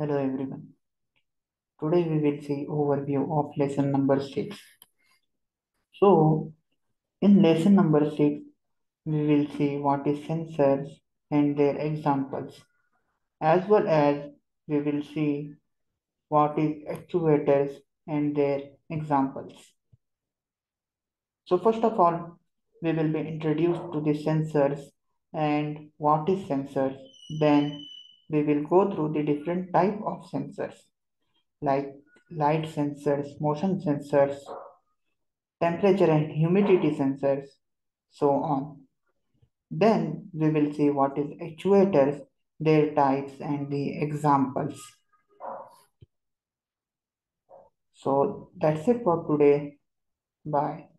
Hello everyone. Today we will see overview of lesson number 6. So in lesson number 6 we will see what is sensors and their examples as well as we will see what is actuators and their examples. So first of all we will be introduced to the sensors and what is sensors then we will go through the different type of sensors like light sensors, motion sensors, temperature and humidity sensors, so on. Then we will see what is actuators, their types and the examples. So that's it for today. Bye.